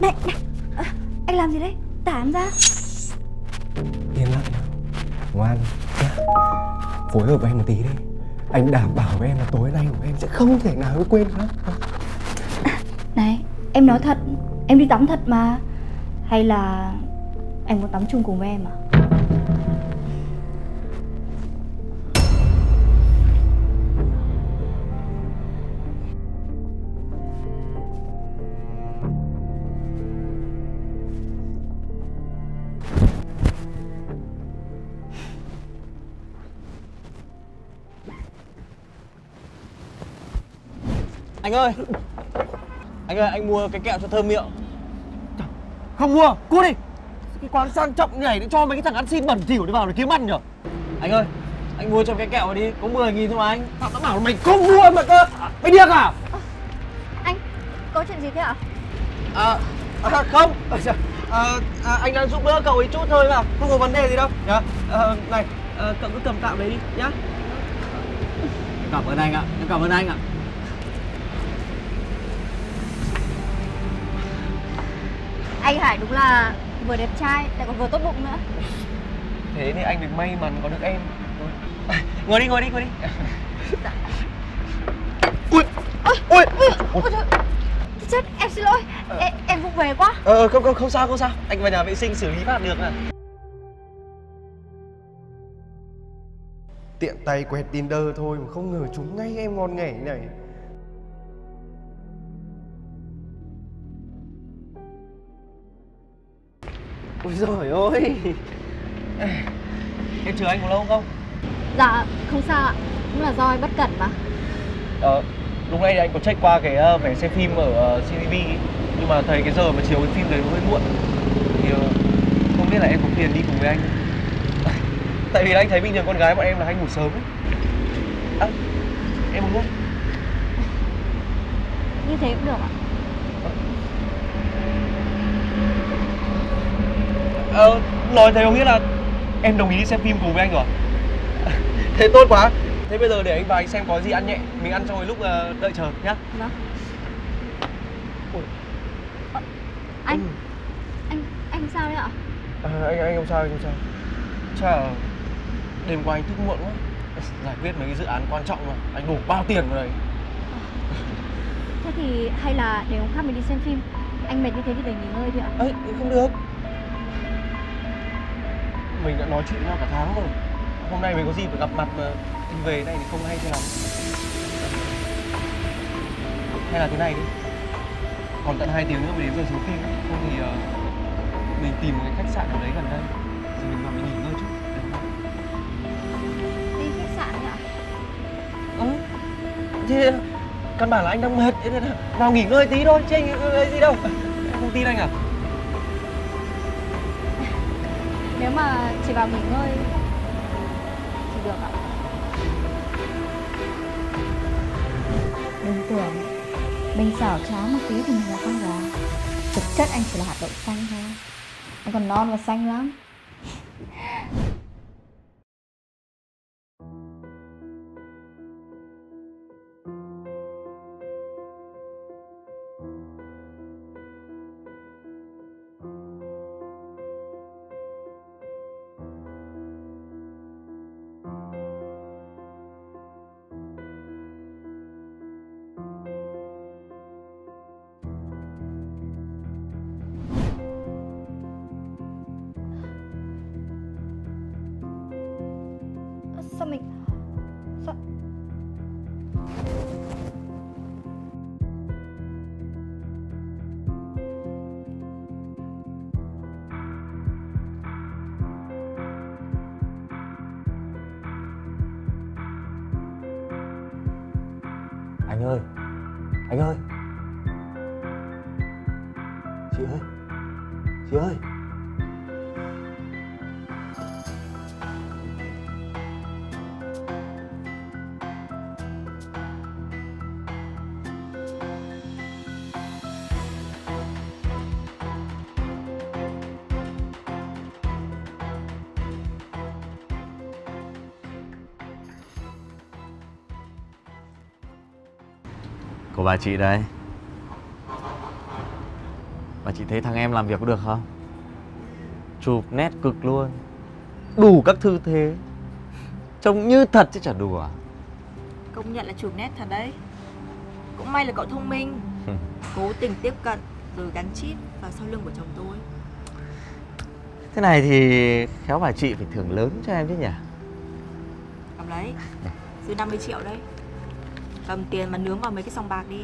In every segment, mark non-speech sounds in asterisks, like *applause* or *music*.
Này, này. À, Anh làm gì đấy? Thả em ra. Yên lặng nào Ngoan nhá. Phối hợp với em một tí đi. Anh đảm bảo với em là tối nay của em sẽ không thể nào quên nữa Này, em nói thật. Em đi tắm thật mà. Hay là anh muốn tắm chung cùng với em à? Anh ơi. Anh ơi anh mua cái kẹo cho thơm miệng. Không mua, cút đi. Cái quán sang trọng nhảy để cho mấy cái thằng ăn xin bẩn thỉu đi vào để kiếm ăn nhở Anh ơi Anh mua cho cái kẹo này đi Có 10 nghìn thôi mà anh. Tao đã bảo là mày không mua mà cơ. Mày điếc à? Anh, có chuyện gì thế ạ? À, à không? À, à, Anh đang giúp đỡ cậu ấy chút thôi mà Không có vấn đề gì đâu. Nhá à, Này, à, cậu cứ cầm tạm đấy đi nhá. Cảm ơn anh ạ Em cảm ơn anh ạ Anh Hải đúng là vừa đẹp trai lại còn vừa tốt bụng nữa. Thế thì anh được may mắn có được em. À, Ngồi đi, ngồi đi, ngồi đi. Ui, ui, ui, Ôi trời. Chết, em xin lỗi. Em, em vụng về quá. Ờ, không, không, không sao, không sao. Anh vào nhà vệ sinh xử lý phát được à Tiện tay quẹt Tinder thôi mà không ngờ chúng ngay em ngon nghẻ này Ôi giời ơi. Em chờ anh có lâu không? Dạ, không sao ạ. Cũng là do em bất cẩn mà. Ờ, lúc nãy anh có check qua cái uh, vé xem phim ở uh, CCTV ấy. Nhưng mà thấy cái giờ mà chiếu cái phim đấy nó hơi muộn. Thì uh, không biết là em có phiền đi cùng với anh. *laughs* Tại vì anh thấy bình thường con gái bọn em là hay ngủ sớm ấy. À, em muốn không? Như thế cũng được ạ Ờ, nói thế có nghĩa là em đồng ý đi xem phim cùng với anh rồi. *laughs* Thế tốt quá. Thế bây giờ để anh vào anh xem có gì ăn nhẹ Mình ăn trong cái lúc uh, đợi chờ nhá. Vâng. Ờ, Anh, anh, anh sao đấy ạ? À, anh anh không sao anh không sao. Là đêm qua anh thức muộn quá. Giải quyết mấy cái dự án quan trọng mà anh đổ bao tiền vào đấy. Thế thì hay là để hôm khác mình đi xem phim. Anh mệt như thế thì để nghỉ ngơi đi ạ. Ấy không được mình đã nói chuyện nhau cả tháng rồi. Hôm nay mình có gì phải gặp mặt mà đi về này thì không hay cho lắm hay là thế này đi. Còn tận 2 tiếng nữa mới đến giờ chiếu phim không thì uh, mình tìm một cái khách sạn nào đấy gần đây. Rồi mình vào mình nghỉ ngơi chút? Đi khách sạn ạ Ừ. Thế căn bản là anh đang mệt. Thế nên là vào nghỉ ngơi tí thôi. Chứ anh gì đâu. Em không tin anh à Nếu mà chỉ vào nghỉ ngơi Thì được ạ. Đừng tưởng Mình xảo trá một tí thì mình là con gà Thực chất anh chỉ là hạt đậu xanh thôi. Anh còn non và xanh lắm. Sao mình Sao Của bà chị đây Bà chị thấy thằng em làm việc có được không? Chụp nét cực luôn. Đủ các thư thế. Trông như thật chứ chả đùa Công nhận là chụp nét thật đấy. Cũng may là cậu thông minh. Cố tình tiếp cận rồi gắn chip vào sau lưng của chồng tôi. Thế này thì khéo bà chị phải thưởng lớn cho em chứ nhỉ? Cầm lấy. Dư 50 triệu đấy Cầm tiền mà nướng vào mấy cái sòng bạc đi.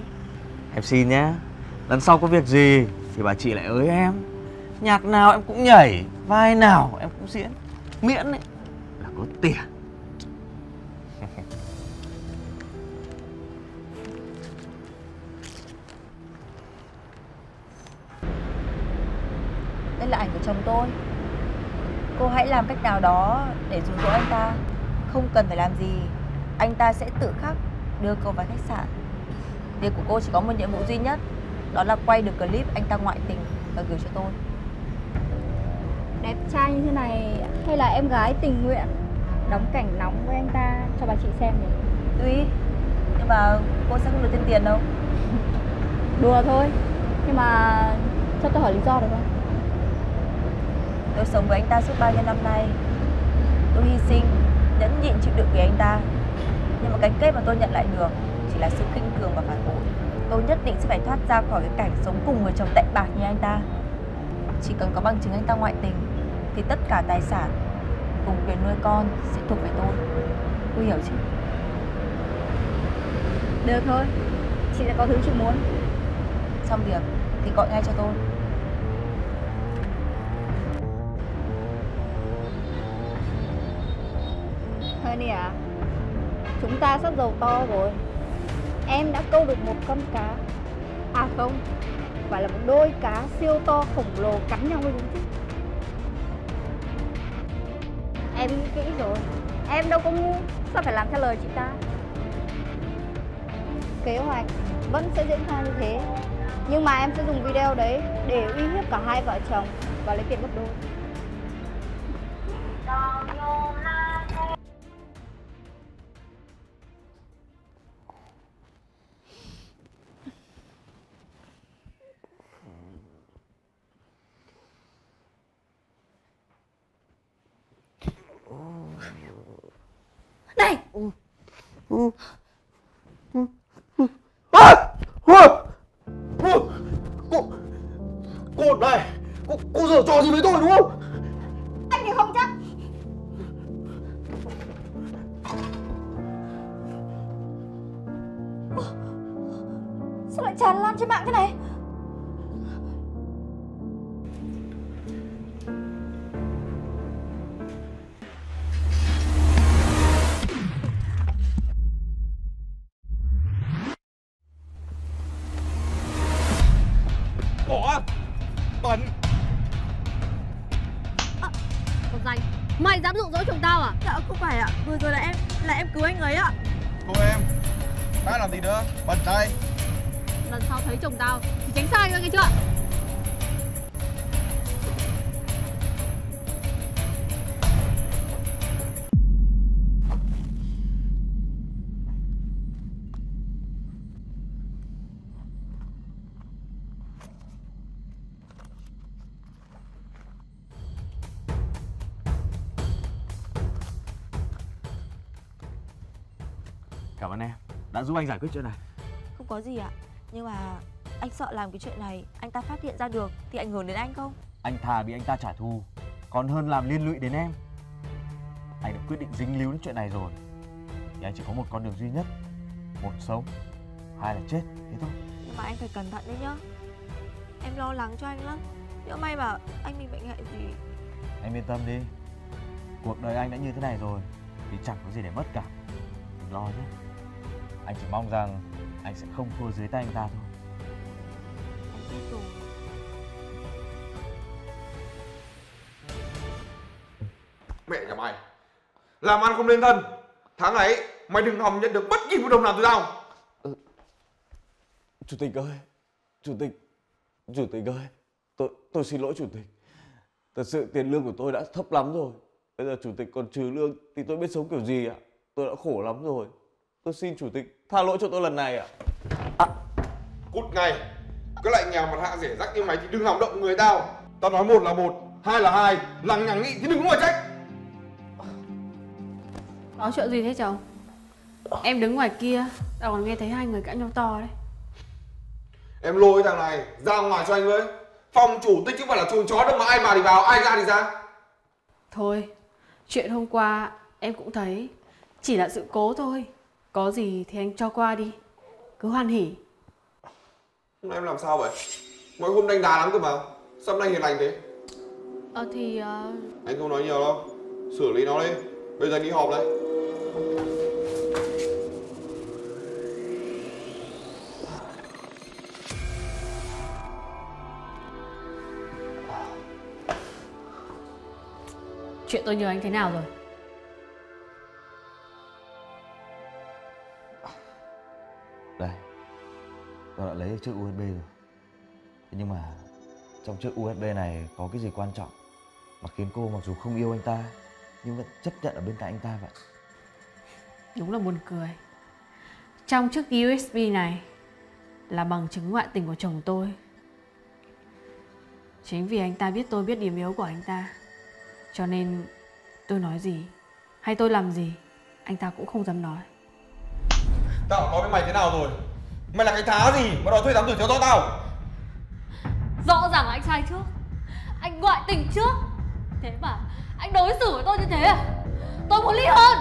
Em xin nhé Lần sau có việc gì thì bà chị lại ới em. Nhạc nào em cũng nhảy Vai nào em cũng diễn. Miễn ấy. Là có tiền. *laughs* Đây là ảnh của chồng tôi. Cô hãy làm cách nào đó để dụ dỗ anh ta. Không cần phải làm gì. Anh ta sẽ tự khắc đưa cô vào khách sạn Việc của cô chỉ có một nhiệm vụ duy nhất Đó là quay được clip anh ta ngoại tình và gửi cho tôi Đẹp trai như thế này hay là em gái tình nguyện đóng cảnh nóng với anh ta cho bà chị xem nhỉ? Tùy Nhưng mà cô sẽ không được thêm tiền đâu *laughs* Đùa thôi. Nhưng mà cho tôi hỏi lý do được không? Tôi sống với anh ta suốt bao nhiêu năm nay Tôi hy sinh, nhẫn nhịn chịu đựng vì anh ta cái kết mà tôi nhận lại được Chỉ là sự khinh thường và phản bội Tôi nhất định sẽ phải thoát ra khỏi cái cảnh sống cùng người chồng tệ bạc như anh ta Chỉ cần có bằng chứng anh ta ngoại tình Thì tất cả tài sản cùng quyền nuôi con sẽ thuộc về tôi Cô hiểu chứ? Được thôi. Chị sẽ có thứ chị muốn. Xong việc thì gọi ngay cho tôi Honey à, chúng ta sắp giàu to rồi. Em đã câu được một con cá. À không, phải là một đôi cá siêu to khổng lồ cắn nhau đúng chứ. Em nghĩ kỹ rồi. Em đâu có ngu, sao phải làm theo lời chị ta? Kế hoạch vẫn sẽ diễn ra như thế. Nhưng mà em sẽ dùng video đấy để uy hiếp cả hai vợ chồng và lấy tiền gấp đôi. Này! À! Cô Cô này Cô, cô giở trò gì với tôi đúng không? Anh thì không chắc. Sao lại tràn lan trên mạng thế này chồng tao à? Dạ không phải ạ, vừa rồi là em, là em cứu anh ấy ạ. Cô em Bác làm gì nữa? Bẩn tay. Lần sau thấy chồng tao Thì tránh xa ra nghe chưa Cảm ơn em. Đã giúp anh giải quyết chuyện này. Không có gì ạ. Nhưng mà anh sợ làm cái chuyện này Anh ta phát hiện ra được Thì ảnh hưởng đến anh không? Anh thà bị anh ta trả thù Còn hơn làm liên lụy đến em. Anh đã quyết định dính líu đến chuyện này rồi. Thì anh chỉ có một con đường duy nhất Một sống Hai là chết Thế thôi. Nhưng mà anh phải cẩn thận đấy nhá. Em lo lắng cho anh lắm. Nhỡ may mà anh bị bệnh hệ gì Em yên tâm đi. Cuộc đời anh đã như thế này rồi Thì chẳng có gì để mất cả. Đừng lo nhé Anh chỉ mong rằng Anh sẽ không thua dưới tay anh ta thôi. Em biết rồi Mẹ nhà mày Làm ăn không nên thân. Tháng này mày đừng hòng nhận được bất kỳ một đồng nào từ tao. Chủ tịch ơi Chủ tịch Chủ tịch ơi Tôi, tôi xin lỗi chủ tịch. Thật sự tiền lương của tôi đã thấp lắm rồi. Bây giờ chủ tịch còn trừ lương Thì tôi biết sống kiểu gì ạ? Tôi đã khổ lắm rồi Tôi xin chủ tịch tha lỗi cho tôi lần này ạ. Cút ngay. Cái loại nghèo mặt hạ rẻ rách như mày thì đừng hòng động người tao. Tao nói một là một, hai là hai. Lằng nhằng nghĩ thì đừng có mà trách. Có chuyện gì thế chồng? Em đứng ngoài kia, tao còn nghe thấy hai người cãi nhau to đấy. Em lôi thằng này ra ngoài cho anh với. Phòng chủ tịch chứ không phải là chuồng chó đâu mà ai vào thì vào, ai ra thì ra. Thôi, chuyện hôm qua em cũng thấy Chỉ là sự cố thôi Có gì thì anh cho qua đi Cứ hoan hỉ Hôm nay em làm sao vậy? Mỗi hôm đánh đá lắm cơ mà Sao hôm nay hiền lành thế? Ờ thì uh, Anh không nói nhiều đâu Xử lý nó đi Bây giờ đi họp đây chuyện tôi nhờ anh thế nào rồi? Tôi đã lấy được chiếc USB rồi. Thế nhưng mà Trong chiếc USB này có cái gì quan trọng Mà khiến cô mặc dù không yêu anh ta Nhưng vẫn chấp nhận ở bên cạnh anh ta vậy? Đúng là buồn cười. Trong chiếc USB này Là bằng chứng ngoại tình của chồng tôi. Chính vì anh ta biết tôi biết điểm yếu của anh ta Cho nên tôi nói gì Hay tôi làm gì Anh ta cũng không dám nói. Tao nói với mày thế nào rồi? Mày là cái thá gì mà đòi thuê giám tử theo dõi tao? Rõ ràng là anh sai trước Anh ngoại tình trước Thế mà anh đối xử với tôi như thế à Tôi muốn ly hôn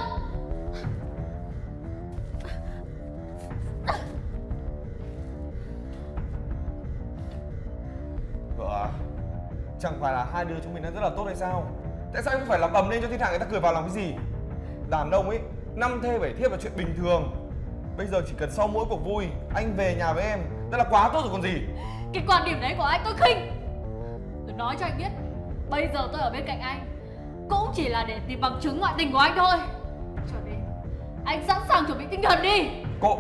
Vợ à, chẳng phải là hai đứa chúng mình đang rất là tốt hay sao? Tại sao em không phải làm ầm lên cho thiên hạ người ta cười vào làm cái gì? Đàn ông ấy, năm thê bảy thiếp là chuyện bình thường Bây giờ chỉ cần sau mỗi cuộc vui, anh về nhà với em. Đó là quá tốt rồi còn gì. Cái quan điểm đấy của anh tôi khinh. Tôi nói cho anh biết Bây giờ tôi ở bên cạnh anh. Cũng chỉ là để tìm bằng chứng ngoại tình của anh thôi. Cho nên Anh sẵn sàng chuẩn bị tinh thần đi. Cô.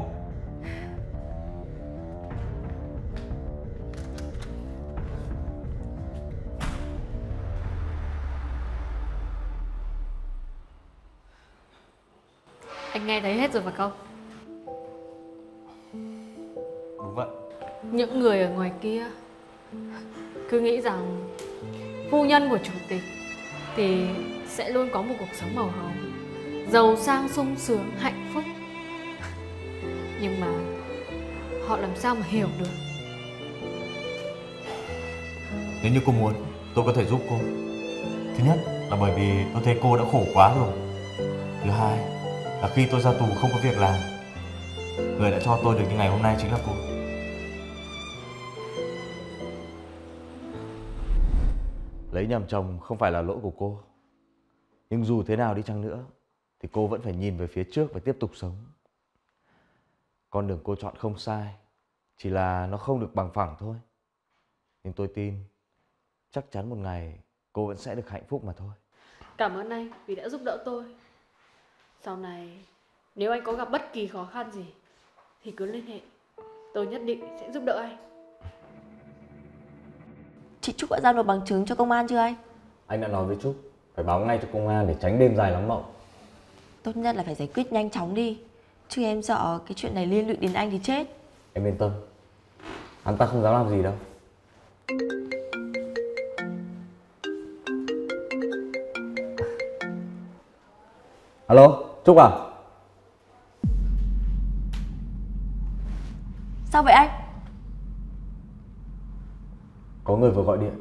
Anh nghe thấy hết rồi phải không Những người ở ngoài kia. Cứ nghĩ rằng Phu nhân của chủ tịch Thì sẽ luôn có một cuộc sống màu hồng, Giàu sang, sung sướng, hạnh phúc. Nhưng mà Họ làm sao mà hiểu được? Nếu như cô muốn, tôi có thể giúp cô. Thứ nhất là bởi vì tôi thấy cô đã khổ quá rồi. Thứ hai là khi tôi ra tù không có việc làm, Người đã cho tôi được như ngày hôm nay chính là cô. Lấy nhầm chồng không phải là lỗi của cô. Nhưng dù thế nào đi chăng nữa, Thì cô vẫn phải nhìn về phía trước và tiếp tục sống. Con đường cô chọn không sai, Chỉ là nó không được bằng phẳng thôi. Nhưng tôi tin, Chắc chắn một ngày cô vẫn sẽ được hạnh phúc mà thôi. Cảm ơn anh vì đã giúp đỡ tôi. Sau này, Nếu anh có gặp bất kỳ khó khăn gì, Thì cứ liên hệ. Tôi nhất định sẽ giúp đỡ anh. Trúc đã giao nộp bằng chứng cho công an chưa anh? Anh đã nói với Trúc Phải báo ngay cho công an để tránh đêm dài lắm mộng Tốt nhất là phải giải quyết nhanh chóng đi Chứ em sợ cái chuyện này liên lụy đến anh thì chết Em yên tâm Hắn ta không dám làm gì đâu Alo, Trúc à? Sao vậy anh? Có người vừa gọi điện.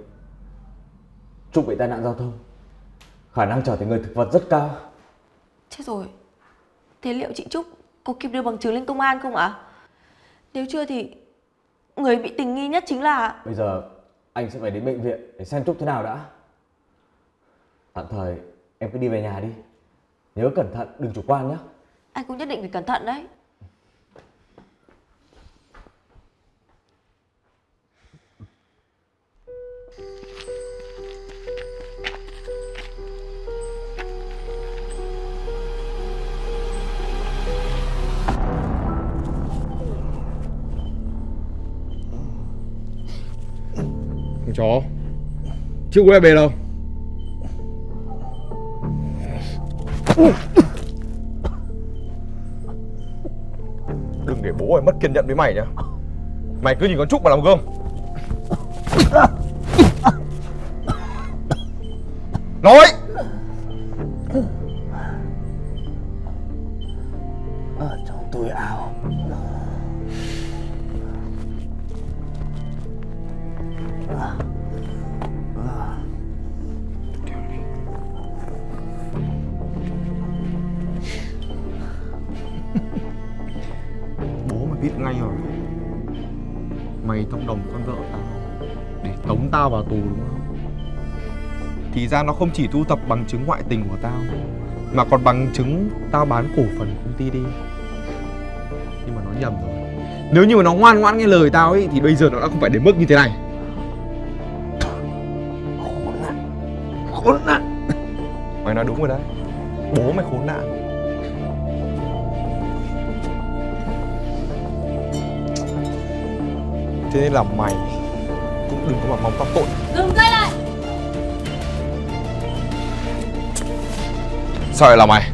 Trúc bị tai nạn giao thông. Khả năng trở thành người thực vật rất cao. Chết rồi. Thế liệu chị Trúc có kịp đưa bằng chứng lên công an không ạ? Nếu chưa thì người bị tình nghi nhất chính là Bây giờ anh sẽ phải đến bệnh viện để xem Trúc thế nào đã. Tạm thời em cứ đi về nhà đi. Nhớ cẩn thận đừng chủ quan nhé. Anh cũng nhất định phải cẩn thận đấy. Chứ USB đâu? Đừng để bố mày mất kiên nhẫn với mày nhá. Mày cứ nhìn con Trúc mà làm gương. Nói! Ở trong túi áo. Ah. Mày thông đồng con vợ tao Để tống tao vào tù, đúng không? Thì ra nó không chỉ thu thập bằng chứng ngoại tình của tao, Mà còn bằng chứng tao bán cổ phần công ty đi. Nhưng mà nó nhầm rồi. Nếu như mà nó ngoan ngoãn nghe lời tao ấy, Thì bây giờ nó đã không phải đến mức như thế này. Khốn nạn. Khốn nạn. Mày nói đúng rồi đấy. Bố mày khốn nạn. Thế nên là mày cũng đừng có mà mong tao tội. Dừng tay lại. Sao lại là mày?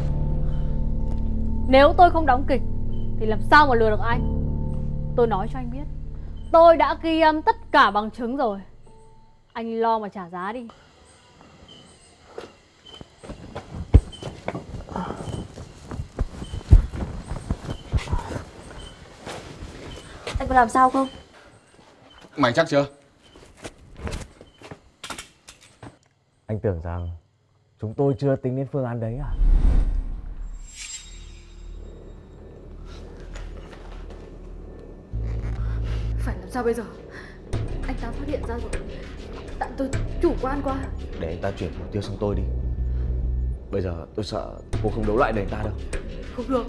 Nếu tôi không đóng kịch Thì làm sao mà lừa được anh Tôi nói cho anh biết Tôi đã ghi âm tất cả bằng chứng rồi. Anh lo mà trả giá đi. Anh có làm sao không? Mày chắc chưa? Anh tưởng rằng chúng tôi chưa tính đến phương án đấy à? Phải làm sao bây giờ? Anh ta phát hiện ra rồi. Tại tôi chủ quan quá. Để anh ta chuyển mục tiêu sang tôi đi. Bây giờ tôi sợ cô không đấu lại được anh ta đâu. Không được.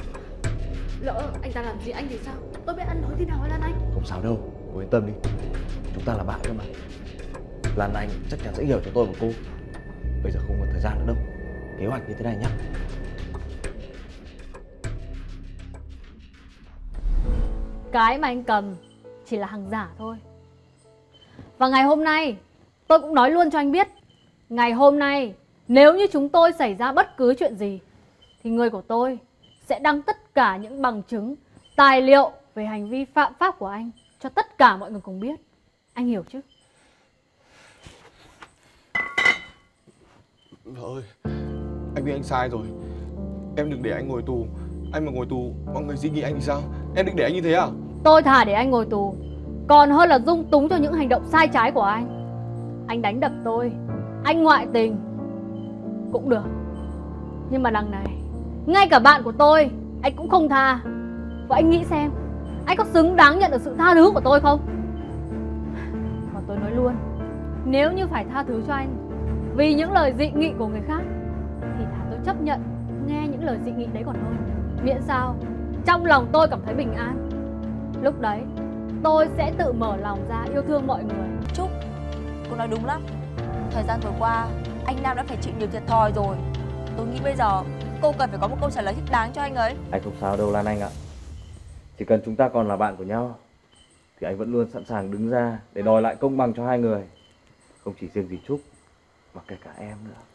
Lỡ anh ta làm gì anh thì sao? Tôi biết ăn nói thế nào với Lan Anh? Không sao đâu, cô yên tâm đi. Chúng ta là bạn cơ mà. Lan Anh chắc chắn sẽ hiểu cho tôi và cô Bây giờ không còn thời gian nữa đâu. Kế hoạch như thế này nhá. Cái mà anh cầm Chỉ là hàng giả thôi. Và ngày hôm nay, Tôi cũng nói luôn cho anh biết, Ngày hôm nay, Nếu như chúng tôi xảy ra bất cứ chuyện gì, Thì người của tôi Sẽ đăng tất cả những bằng chứng, Tài liệu về hành vi phạm pháp của anh. Cho tất cả mọi người cùng biết. Anh hiểu chứ? Vợ ơi Anh biết anh sai rồi. Em đừng để anh ngồi tù. Anh mà ngồi tù Mọi người dị nghị anh thì sao? Em định để anh như thế à? Tôi thà để anh ngồi tù. Còn hơn là dung túng cho những hành động sai trái của anh. Anh đánh đập tôi. Anh ngoại tình. Cũng được. Nhưng mà đằng này Ngay cả bạn của tôi Anh cũng không tha. Và anh nghĩ xem Anh có xứng đáng nhận được sự tha thứ của tôi không? Mà tôi nói luôn Nếu như phải tha thứ cho anh Vì những lời dị nghị của người khác Thì thà tôi chấp nhận Nghe những lời dị nghị đấy còn hơn. Miễn sao Trong lòng tôi cảm thấy bình an. Lúc đấy tôi sẽ tự mở lòng ra yêu thương mọi người. Trúc, cô nói đúng lắm. Thời gian vừa qua, anh Nam đã phải chịu nhiều thiệt thòi rồi. Tôi nghĩ bây giờ cô cần phải có một câu trả lời thích đáng cho anh ấy. Anh không sao đâu Lan Anh ạ chỉ cần chúng ta còn là bạn của nhau, Thì anh vẫn luôn sẵn sàng đứng ra Để đòi lại công bằng cho hai người. Không chỉ riêng gì Trúc, Mà kể cả em nữa.